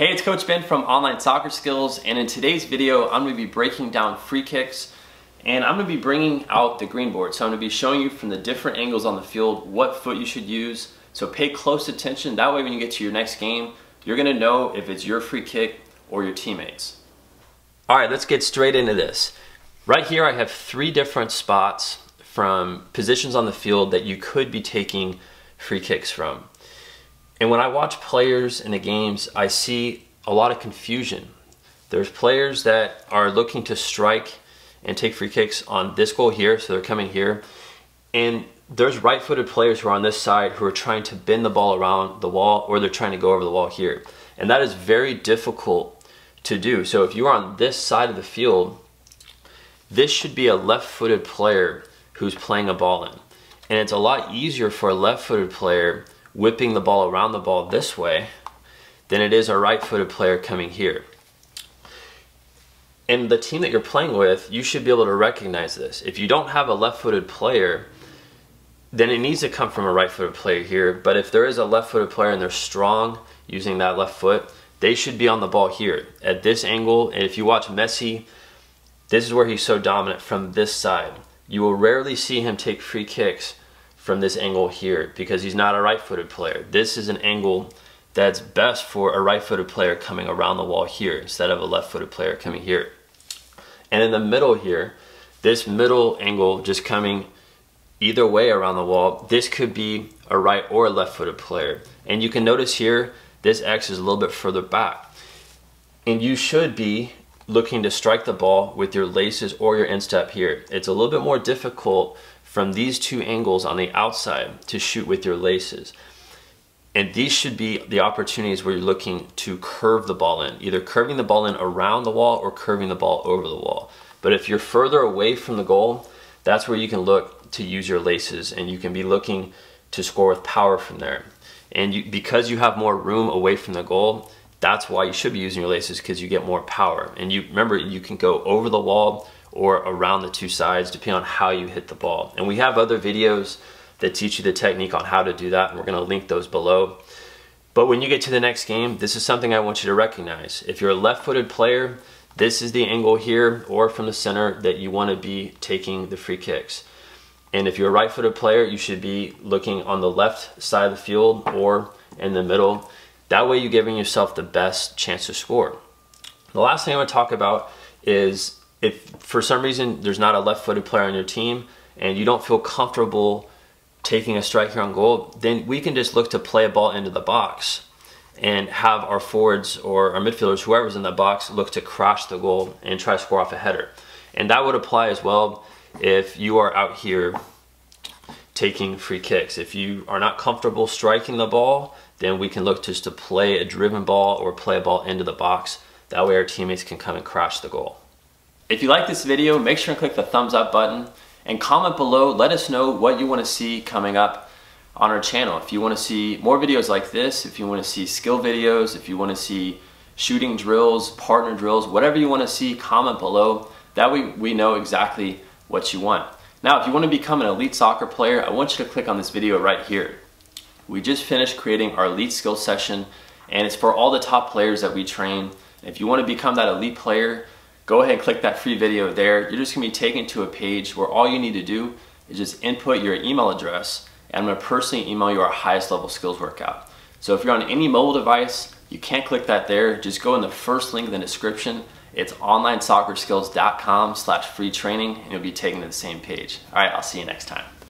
Hey, it's Coach Ben from Online Soccer Skills, and in today's video, I'm gonna be breaking down free kicks, and I'm gonna be bringing out the green board. So I'm gonna be showing you from the different angles on the field what foot you should use. So pay close attention. That way when you get to your next game, you're gonna know if it's your free kick or your teammates. All right, let's get straight into this. Right here, I have three different spots from positions on the field that you could be taking free kicks from. And when I watch players in the games, I see a lot of confusion. There's players that are looking to strike and take free kicks on this goal here, so they're coming here. And there's right-footed players who are on this side who are trying to bend the ball around the wall or they're trying to go over the wall here. And that is very difficult to do. So if you are on this side of the field, this should be a left-footed player who's playing a ball in. And it's a lot easier for a left-footed player whipping the ball around the ball this way than it is a right-footed player coming here. And the team that you're playing with, you should be able to recognize this. If you don't have a left-footed player, then it needs to come from a right-footed player here. But if there is a left-footed player and they're strong using that left foot, they should be on the ball here at this angle. And if you watch Messi, this is where he's so dominant from this side. You will rarely see him take free kicks from this angle here because he's not a right-footed player. This is an angle that's best for a right-footed player coming around the wall here instead of a left-footed player coming here. And in the middle here, this middle angle just coming either way around the wall, this could be a right or a left-footed player. And you can notice here, this X is a little bit further back. And you should be looking to strike the ball with your laces or your instep here. It's a little bit more difficult from these two angles on the outside to shoot with your laces. And these should be the opportunities where you're looking to curve the ball in, either curving the ball in around the wall or curving the ball over the wall. But if you're further away from the goal, that's where you can look to use your laces and you can be looking to score with power from there. And you, because you have more room away from the goal, that's why you should be using your laces because you get more power. And you remember you can go over the wall or around the two sides depending on how you hit the ball. And we have other videos that teach you the technique on how to do that and we're gonna link those below. But when you get to the next game, this is something I want you to recognize. If you're a left-footed player, this is the angle here or from the center that you wanna be taking the free kicks. And if you're a right-footed player, you should be looking on the left side of the field or in the middle. That way you're giving yourself the best chance to score. The last thing I want to talk about is if for some reason there's not a left-footed player on your team and you don't feel comfortable taking a strike here on goal, then we can just look to play a ball into the box and have our forwards or our midfielders, whoever's in the box, look to crash the goal and try to score off a header. And that would apply as well if you are out here taking free kicks. If you are not comfortable striking the ball, then we can look just to play a driven ball or play a ball into the box. That way our teammates can come and crash the goal. If you like this video, make sure and click the thumbs up button and comment below. Let us know what you want to see coming up on our channel. If you want to see more videos like this, if you want to see skill videos, if you want to see shooting drills, partner drills, whatever you want to see, comment below. That way we know exactly what you want. Now, if you want to become an elite soccer player, I want you to click on this video right here. We just finished creating our elite skills session and it's for all the top players that we train. If you want to become that elite player, go ahead and click that free video there. You're just gonna be taken to a page where all you need to do is just input your email address and I'm gonna personally email you our highest level skills workout. So if you're on any mobile device, you can't click that there. Just go in the first link in the description. It's onlinesoccerskills.com slash free training and you'll be taken to the same page. All right, I'll see you next time.